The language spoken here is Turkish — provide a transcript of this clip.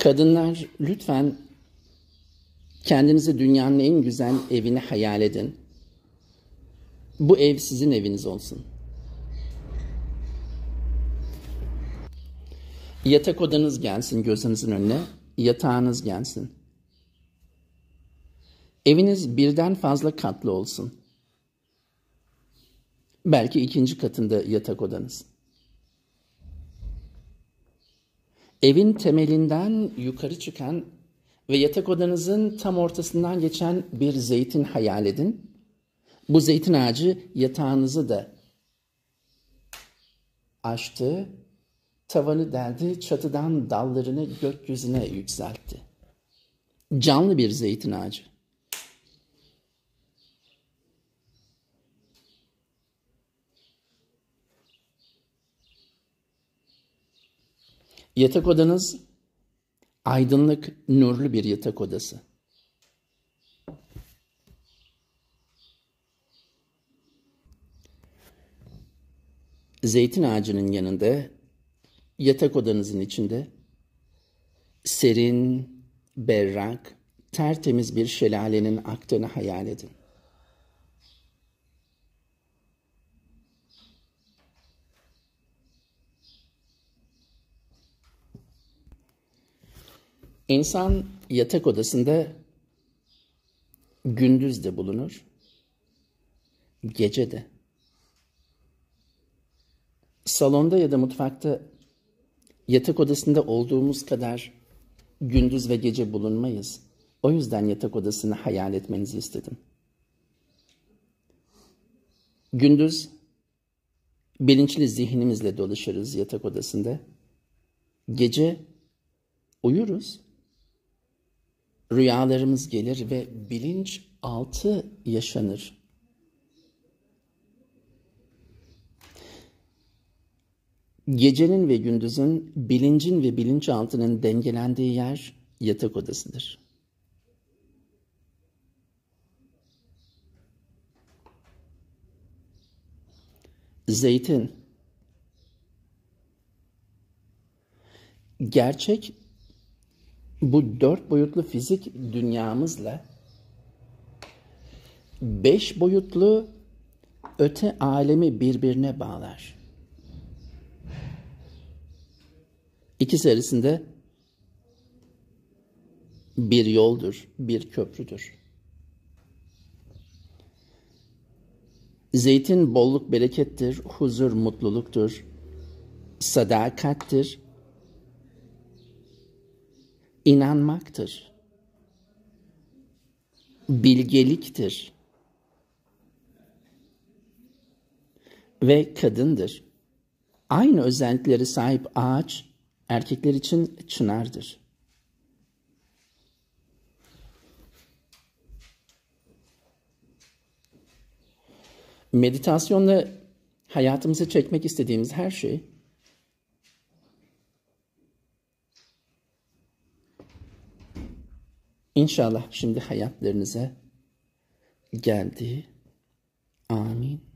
Kadınlar lütfen kendinize dünyanın en güzel evini hayal edin. Bu ev sizin eviniz olsun. Yatak odanız gelsin gözünüzün önüne, yatağınız gelsin. Eviniz birden fazla katlı olsun. Belki ikinci katında yatak odanız. Evin temelinden yukarı çıkan ve yatak odanızın tam ortasından geçen bir zeytin hayal edin. Bu zeytin ağacı yatağınızı da açtı, tavanı deldi, çatıdan dallarını gökyüzüne yükseltti. Canlı bir zeytin ağacı. Yatak odanız aydınlık, nurlu bir yatak odası. Zeytin ağacının yanında, yatak odanızın içinde serin, berrak, tertemiz bir şelalenin aktığını hayal edin. İnsan yatak odasında gündüz de bulunur, gece de. Salonda ya da mutfakta yatak odasında olduğumuz kadar gündüz ve gece bulunmayız. O yüzden yatak odasını hayal etmenizi istedim. Gündüz bilinçli zihnimizle dolaşırız yatak odasında. Gece uyuruz rüyalarımız gelir ve bilinç altı yaşanır. Gecenin ve gündüzün, bilincin ve bilinçaltının dengelendiği yer yatak odasıdır. Zeytin gerçek bu dört boyutlu fizik dünyamızla beş boyutlu öte alemi birbirine bağlar. İkisi arasında bir yoldur, bir köprüdür. Zeytin bolluk berekettir, huzur mutluluktur, sadakattir, inanmaktır. Bilgeliktir. Ve kadındır. Aynı özellikleri sahip ağaç erkekler için çınardır. Meditasyonla hayatımıza çekmek istediğimiz her şey İnşallah şimdi hayatlarınıza geldi. Amin.